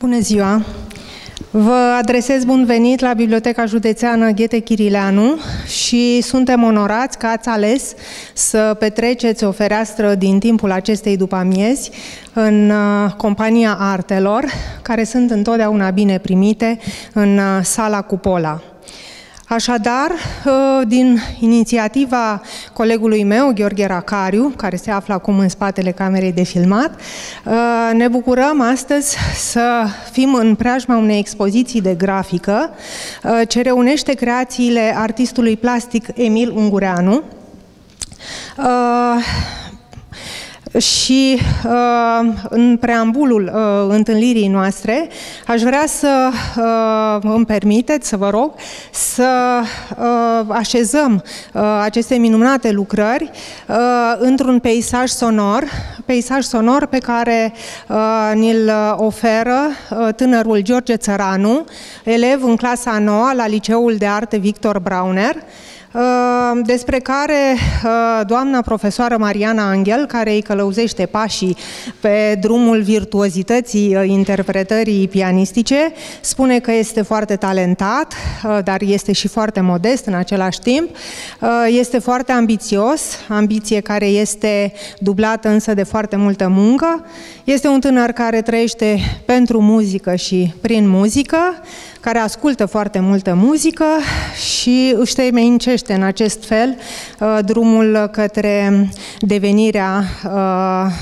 Bună ziua! Vă adresez bun venit la Biblioteca Județeană Ghete Chirileanu și suntem onorați că ați ales să petreceți o fereastră din timpul acestei după amiezi în uh, compania artelor, care sunt întotdeauna bine primite în uh, sala Cupola. Așadar, ă, din inițiativa colegului meu, Gheorghe Racariu, care se află acum în spatele camerei de filmat, ă, ne bucurăm astăzi să fim în preajma unei expoziții de grafică ă, ce reunește creațiile artistului plastic Emil Ungureanu, și uh, în preambulul uh, întâlnirii noastre aș vrea să uh, îmi permiteți, să vă rog, să uh, așezăm uh, aceste minunate lucrări uh, într-un peisaj sonor, peisaj sonor pe care uh, ni-l oferă uh, tânărul George Țăranu, elev în clasa 9 la Liceul de Arte Victor Brauner, Uh, despre care uh, doamna profesoară Mariana Angel, care îi călăuzește pașii pe drumul virtuozității uh, interpretării pianistice, spune că este foarte talentat, dar este și foarte modest în același timp, este foarte ambițios, ambiție care este dublată însă de foarte multă muncă, este un tânăr care trăiește pentru muzică și prin muzică, care ascultă foarte multă muzică și își temeincește în acest fel uh, drumul către devenirea uh,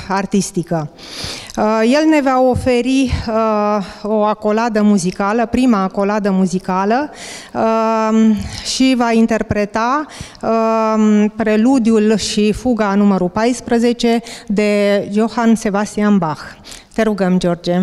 artistică. Uh, el ne va oferi o acoladă muzicală, prima acoladă muzicală și va interpreta preludiul și fuga numărul 14 de Johann Sebastian Bach. Te rugăm, George.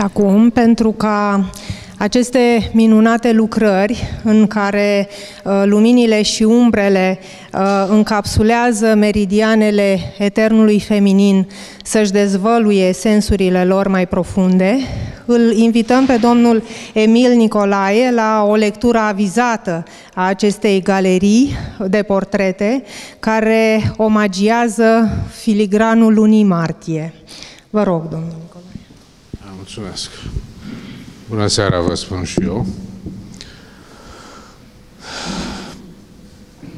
Și acum pentru ca aceste minunate lucrări în care uh, luminile și umbrele uh, încapsulează meridianele eternului feminin să-și dezvăluie sensurile lor mai profunde, îl invităm pe domnul Emil Nicolae la o lectură avizată a acestei galerii de portrete care omagiază filigranul lunii martie. Vă rog, domnul Nicolae. Mulțumesc. Bună seara, vă spun și eu.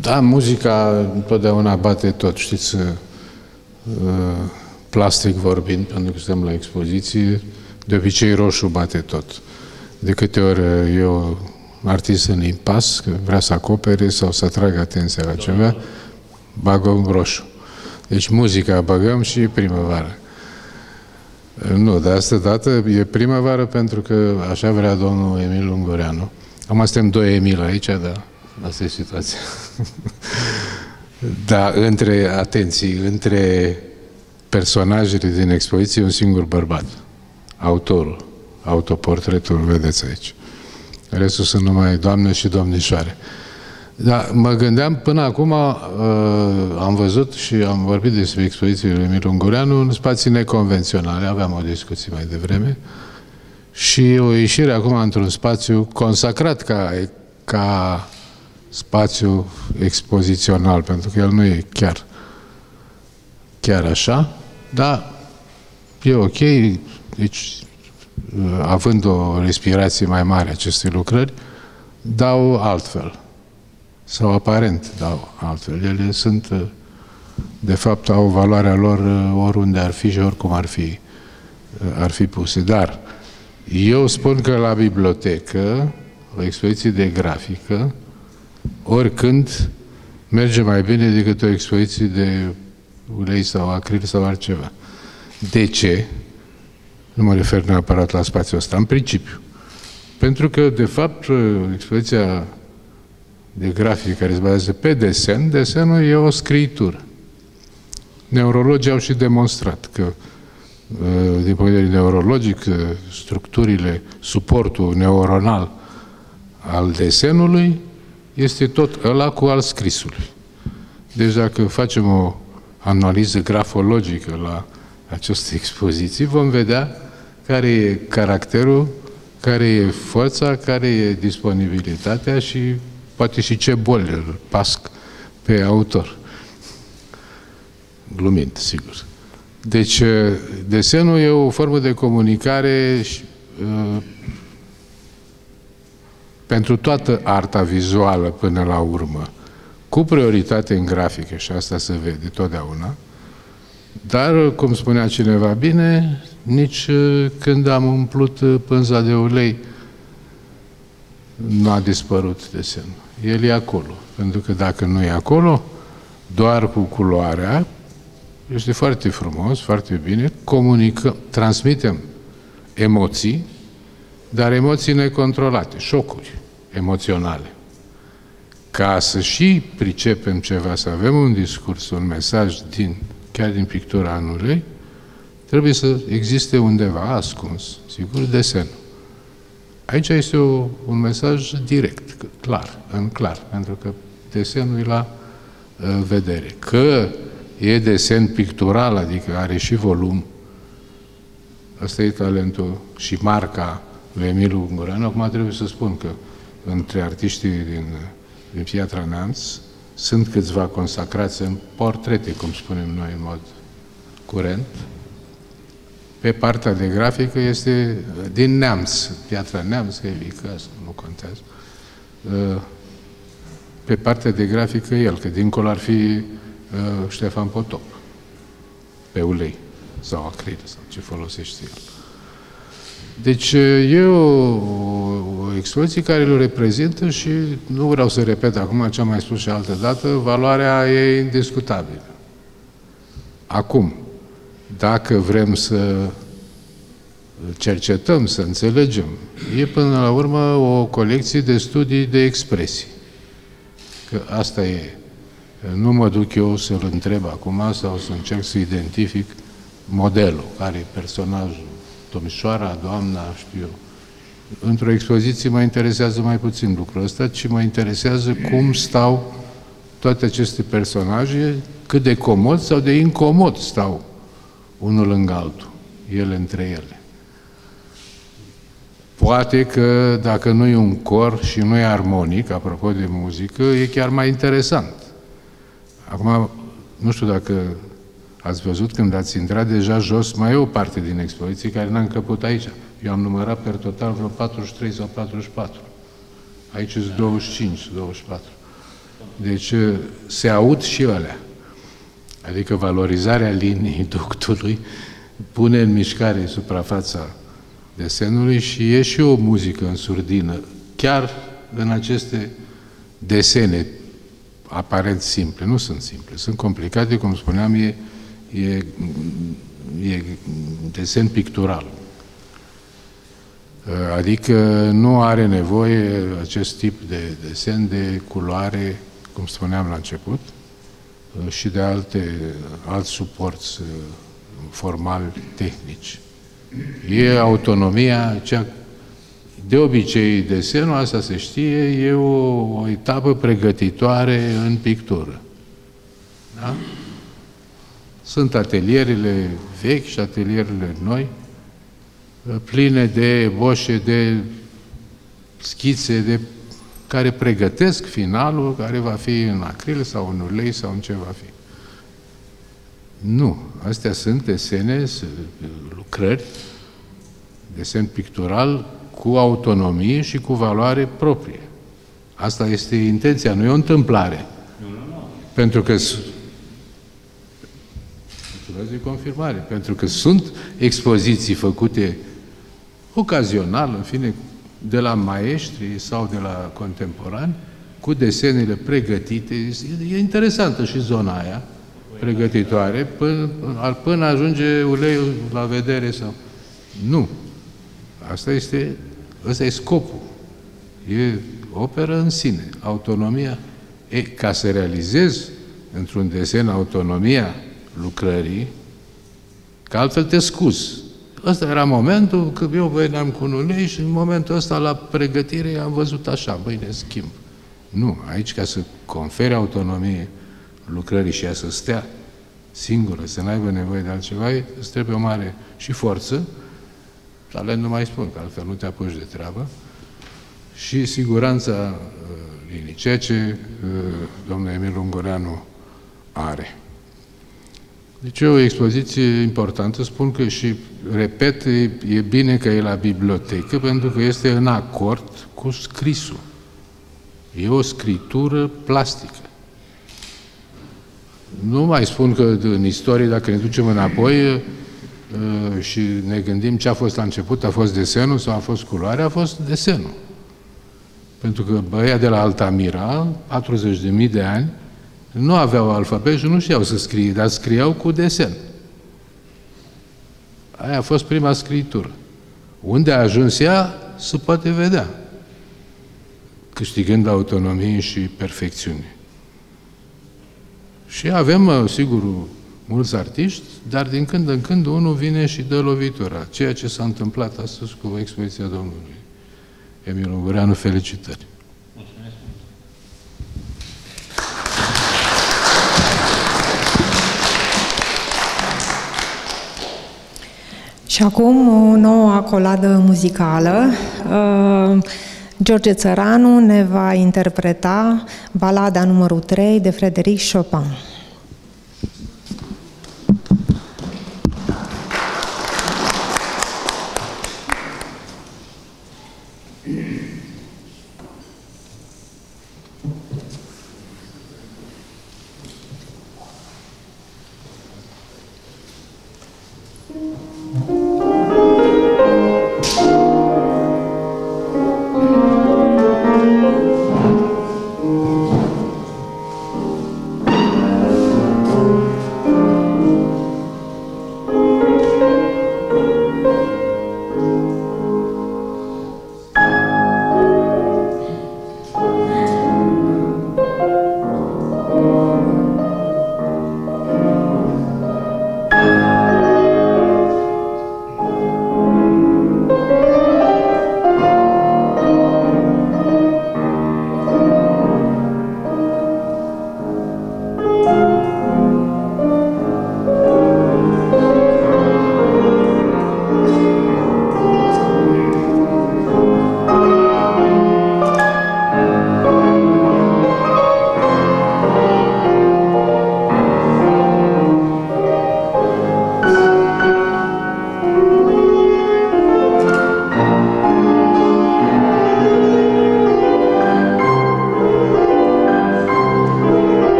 Da, muzica întotdeauna bate tot, știți, uh, plastic vorbind, pentru că suntem la expoziție, de obicei roșu bate tot. De câte ori eu, artist în impas, că vrea să acopere sau să atragă atenția la ceva, bagă un roșu. Deci muzica băgăm și primăvară. Nu, de asta dată e primăvară pentru că așa vrea domnul Emil Ungureanu. Am suntem doi Emil aici, dar asta e situația. da, între, atenții, între personajele din expoziție un singur bărbat. Autorul, autoportretul, vedeți aici. Restul sunt numai doamne și domnișoare. Da, mă gândeam, până acum uh, am văzut și am vorbit despre expozițiile lui Emil Ungureanu în spații neconvenționale, aveam o discuție mai devreme, și o ieșire acum într-un spațiu consacrat ca, ca spațiu expozițional, pentru că el nu e chiar, chiar așa, dar e ok, deci având o respirație mai mare acestei lucrări, dau altfel sau aparent dau altfel. Ele sunt, de fapt, au valoarea lor oriunde ar fi și oricum ar fi, ar fi puse. Dar eu spun că la bibliotecă, o expoziție de grafică, oricând merge mai bine decât o expoziție de ulei sau acril sau altceva. De ce? Nu mă refer neapărat la spațiul ăsta, în principiu. Pentru că, de fapt, expoziția de grafică care se bazează pe desen, desenul e o scritură. Neurologii au și demonstrat că, uh, din punct de vedere neurologic, uh, structurile, suportul neuronal al desenului este tot ăla cu al scrisului. Deci dacă facem o analiză grafologică la această expoziție, vom vedea care e caracterul, care e forța, care e disponibilitatea și poate și ce boli îl pasc pe autor. Glumind, sigur. Deci, uh, desenul e o formă de comunicare și, uh, pentru toată arta vizuală până la urmă, cu prioritate în grafică, și asta se vede totdeauna, dar, cum spunea cineva bine, nici uh, când am umplut uh, pânza de ulei, nu a dispărut desenul el e acolo. Pentru că dacă nu e acolo, doar cu culoarea, este foarte frumos, foarte bine, comunicăm, transmitem emoții, dar emoții necontrolate, șocuri emoționale. Ca să și pricepem ceva, să avem un discurs, un mesaj din, chiar din pictura anului, trebuie să existe undeva ascuns, sigur, desenul. Aici este o, un mesaj direct, clar, în clar, pentru că desenul e la uh, vedere. Că e desen pictural, adică are și volum, asta e talentul și marca lui Emilu Ungureanu. Acum trebuie să spun că între artiștii din, din Piatra Neamț sunt câțiva consacrați în portrete, cum spunem noi în mod curent, pe partea de grafică este din Neamț, Piatra Neamț, că e Vicas, nu contează. Uh, pe partea de grafică el, că dincolo ar fi uh, Ștefan Potop, pe ulei sau acril sau ce folosește el. Deci uh, e o, o expoziție care îl reprezintă și nu vreau să repet acum ce am mai spus și altă dată, valoarea e indiscutabilă. Acum, dacă vrem să cercetăm, să înțelegem, e până la urmă o colecție de studii de expresii. Că asta e. Nu mă duc eu să-l întreb acum sau să încerc să identific modelul, care e personajul domnișoara, doamna, știu eu. Într-o expoziție mă interesează mai puțin lucrul ăsta, ci mă interesează cum stau toate aceste personaje, cât de comod sau de incomod stau unul lângă altul, ele între ele. Poate că dacă nu e un cor și nu e armonic, apropo de muzică, e chiar mai interesant. Acum, nu știu dacă ați văzut când ați intrat deja jos, mai e o parte din expoziție care n-a încăput aici. Eu am numărat per total vreo 43 sau 44. Aici sunt 25, 24. Deci se aud și alea. Adică valorizarea liniei ductului pune în mișcare suprafața desenului și e și o muzică în surdină, chiar în aceste desene aparent simple. Nu sunt simple, sunt complicate, cum spuneam, e, e, e desen pictural. Adică nu are nevoie acest tip de desen de culoare, cum spuneam la început, și de alte, alți suporți formali tehnici. E autonomia, cea, de obicei desenul, asta se știe, e o, o etapă pregătitoare în pictură. Da? Sunt atelierele vechi și atelierele noi, pline de boșe, de schițe, de care pregătesc finalul, care va fi în acril sau în ulei sau în ce va fi. Nu. Astea sunt desene, lucrări, desen pictural cu autonomie și cu valoare proprie. Asta este intenția, nu e o întâmplare. Nu, nu, nu. Pentru că de confirmare, pentru că sunt expoziții făcute ocazional, în fine, de la maestri sau de la contemporani, cu desenele pregătite. E interesantă și zona aia, pregătitoare, până, până ajunge uleiul la vedere sau... Nu. Asta este, ăsta e scopul. E operă în sine, autonomia. E, ca să realizezi într-un desen autonomia lucrării, că altfel te scuz. Ăsta era momentul când eu veneam cu un ulei și în momentul ăsta la pregătire am văzut așa, băi, ne schimb. Nu, aici ca să confere autonomie lucrării și ea să stea singură, să nu aibă nevoie de altceva, îți trebuie o mare și forță, talent nu mai spun, că altfel nu te apuci de treabă, și siguranța uh, linii, ceea ce uh, domnul Emil Ungureanu are. Deci e o expoziție importantă, spun că și, repet, e bine că e la bibliotecă, pentru că este în acord cu scrisul. E o scritură plastică. Nu mai spun că în istorie, dacă ne ducem înapoi uh, și ne gândim ce a fost la început, a fost desenul sau a fost culoarea, a fost desenul. Pentru că băia de la Altamira, 40.000 de ani, nu aveau alfabet și nu știau să scrie, dar scriau cu desen. Aia a fost prima scritură. Unde a ajuns ea, se poate vedea, câștigând autonomie și perfecțiune. Și avem, sigur, mulți artiști, dar din când în când unul vine și dă lovitura. Ceea ce s-a întâmplat astăzi cu expoziția Domnului. Emil Ungureanu, felicitări! Și acum o nouă coladă muzicală. Uh, George Țăranu ne va interpreta balada numărul 3 de Frederic Chopin.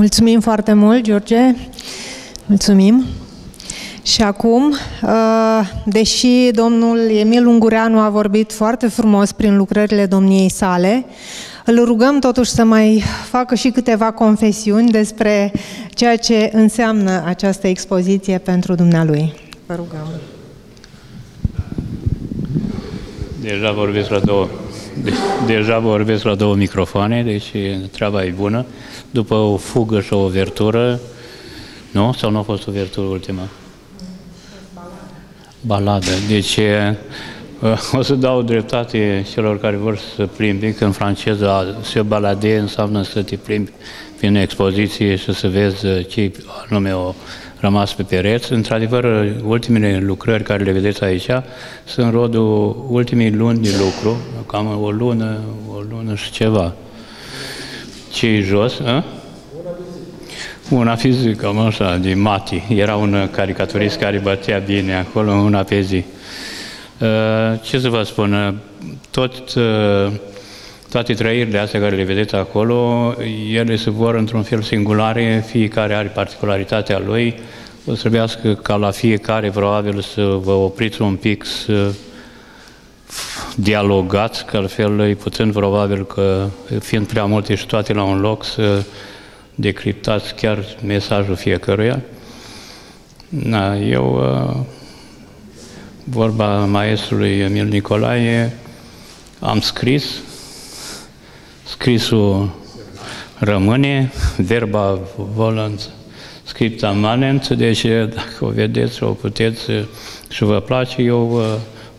Mulțumim foarte mult, George. Mulțumim. Și acum, uh, deși domnul Emil Ungureanu a vorbit foarte frumos prin lucrările domniei sale, îl rugăm totuși să mai facă și câteva confesiuni despre ceea ce înseamnă această expoziție pentru dumnealui. Vă rugăm. Deja vorbesc la două, de, deja vorbesc la două microfoane, deci treaba e bună. După o fugă și o overtură, nu? Sau nu a fost overtură ultima? Baladă. Deci o să dau dreptate celor care vor să plimbi, că în franceză se balade înseamnă să te plimbi prin expoziție și să vezi ce anume o rămas pe pereți. Într-adevăr, ultimele lucrări care le vedeți aici sunt rodul ultimii luni de lucru, cam o lună, o lună și ceva. Ce jos? A? Una fizică, cam așa, de Mati. Era un caricaturist care bătea bine acolo, una pe zi. Ce să vă spun, tot, toate trăirile astea care le vedeți acolo, ele se vor într-un fel singulare, fiecare are particularitatea lui, o să trebuiască ca la fiecare probabil să vă opriți un pic, să dialogați, că altfel îi puțin probabil că, fiind prea multe și toate la un loc, să decriptați chiar mesajul fiecăruia. Na, eu, vorba maestrului Emil Nicolae, am scris, scrisul rămâne, verba volant scripta manent, deci dacă o vedeți, o puteți și vă place, eu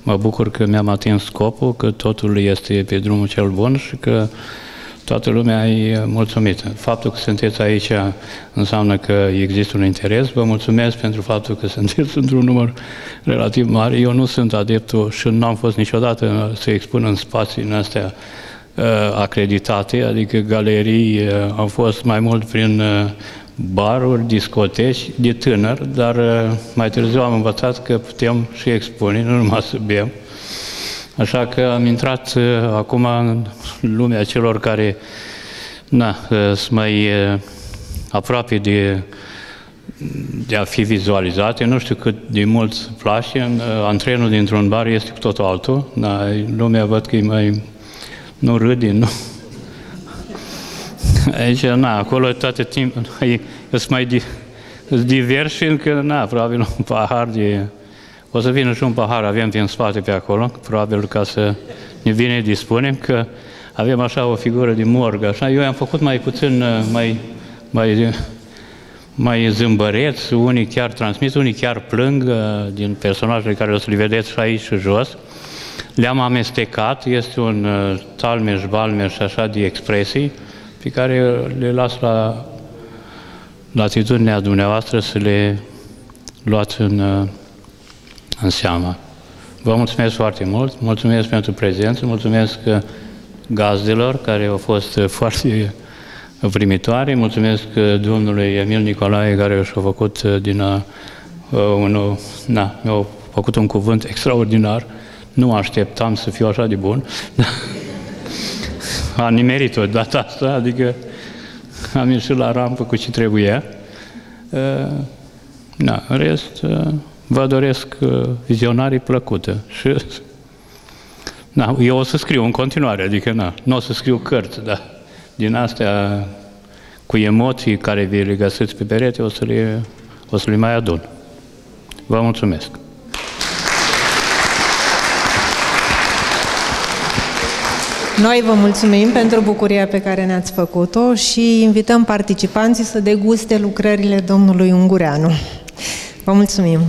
mă bucur că mi-am atins scopul, că totul este pe drumul cel bun și că toată lumea e mulțumită. Faptul că sunteți aici înseamnă că există un interes. Vă mulțumesc pentru faptul că sunteți într-un număr relativ mare. Eu nu sunt adeptul și nu am fost niciodată să expun în spații în astea acreditate, adică galerii, am fost mai mult prin baruri, discoteci de tânăr, dar uh, mai târziu am învățat că putem și expune, nu numai să bem. Așa că am intrat uh, acum în lumea celor care na, uh, sunt mai aproape de, de a fi vizualizate. Nu știu cât de mult place. Antrenul dintr-un bar este cu totul altul. Na, lumea văd că e mai... nu râde, nu, Aici, na, acolo toate timpul, sunt mai di, divers și încă, na, probabil un pahar de... O să vină și un pahar, avem din spate pe acolo, probabil ca să ne vine dispunem că avem așa o figură de morgă, așa. Eu am făcut mai puțin, mai, mai, mai zâmbăreți, unii chiar transmit, unii chiar plâng din personajele care o să le vedeți și aici și jos. Le-am amestecat, este un talmeș, balmeș și așa de expresii pe care le las la latitudinea dumneavoastră să le luați în, în seama. Vă mulțumesc foarte mult, mulțumesc pentru prezență, mulțumesc gazdelor care au fost foarte primitoare, mulțumesc domnului Emil Nicolae care și-a făcut din uh, un, na, mi-a făcut un cuvânt extraordinar, nu așteptam să fiu așa de bun, a nimerit-o data asta, adică am ieșit la rampă cu ce trebuia. Na, în rest, vă doresc vizionarii plăcută. Și, na, eu o să scriu în continuare, adică na, nu o să scriu cărți, dar din astea cu emoții care vi le găsiți pe perete, o să le, o să le mai adun. Vă mulțumesc! Noi vă mulțumim pentru bucuria pe care ne-ați făcut-o și invităm participanții să deguste lucrările domnului Ungureanu. Vă mulțumim!